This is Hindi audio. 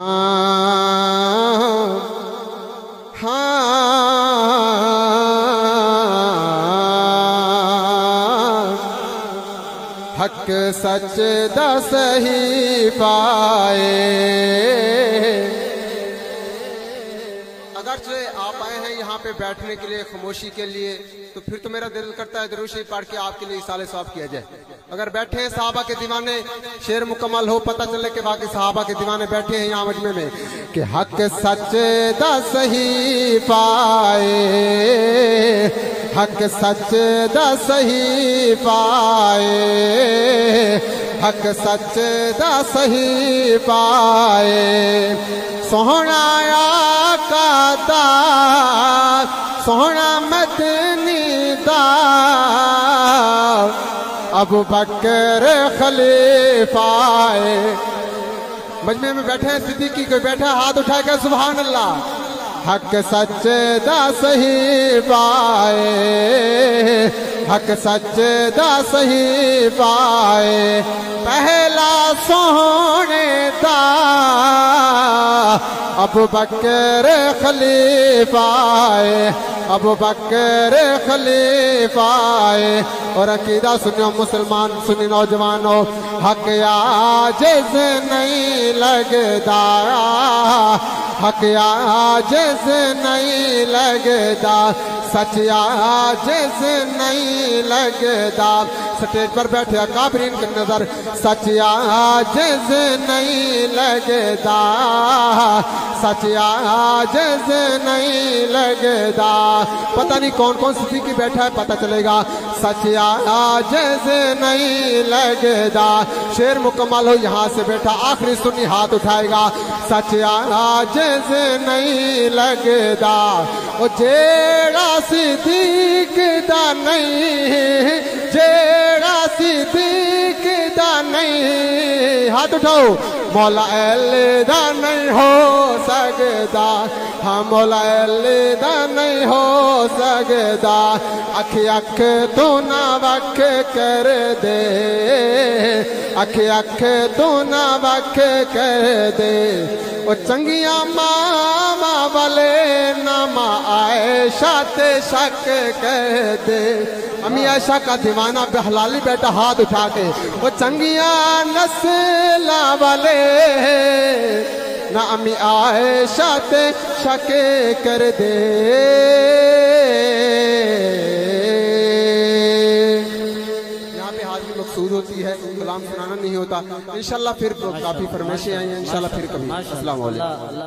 हक सच दस ही पाए। अगर से आप आए हैं यहाँ पे बैठने के लिए, खामोशी के लिए तो फिर तो मेरा दिल करता है दरूशी पढ़ के आपके लिए साले साफ़ किया जाए। अगर बैठे हैं साहबा के दीवाने, शेर मुकम्मल हो, पता चले कि बाकी साहबा के दीवाने बैठे हैं यहाँ मजमे में, कि हक सच दस ही पाए, हक सच दस ही पाए, हक सच दस ही पाए। सोहना कादा सोहना मदनी दा अबू बकर खलीफाए मजमे में बैठे हैं सिद्दीकी कोई बैठा, हाथ उठाएगा सुबहान अल्लाह हक सच दस ही पाए हक सच दस ही पाए पहला सोने दा अबू बकर खलीफाए अबू बकर खलीफाए और अकीदा सुनियो मुसलमान सुनी नौजवानों हक आज नहीं लगदा हक आजिज नहीं लगदा सच आजिज नहीं लगदा स्टेज पर बैठे काबरीन की नज़र। सच आजिज नहीं लगदा सच आजिज नहीं लगदा पता नहीं कौन कौन सी की बैठा है, पता चलेगा। सच आजिज नहीं लगदा शेर मुकम्मल हो, यहाँ से बैठा, आखिरी सुनी हाथ उठाएगा। सच आजिज नहीं लगदा ओ जेड़ा सिद्दीक नहीं, जेड़ा सिद्दीक दा नहीं। हाथ उठाओ, मौला दा नहीं हो। सकदा हाँ मौला नहीं हो सकदा। अख अख तू ना वख कर दे। अख अख तू ना वख कर दे। ओ चंगिया मामा वाले नामा आयशा ते शक कर दे। अमी आयशा का दीवाना बहलाली बेटा हाथ उठा के। वो चंगिया नस्ला वाले ना आए ते शक कर दे। होती है, कलाम सुनाना नहीं होता। इंशाल्लाह फिर काफ़ी फरमाइशें आई हैं, इंशाल्लाह फिर कभी। अस्सलाम वालेकुम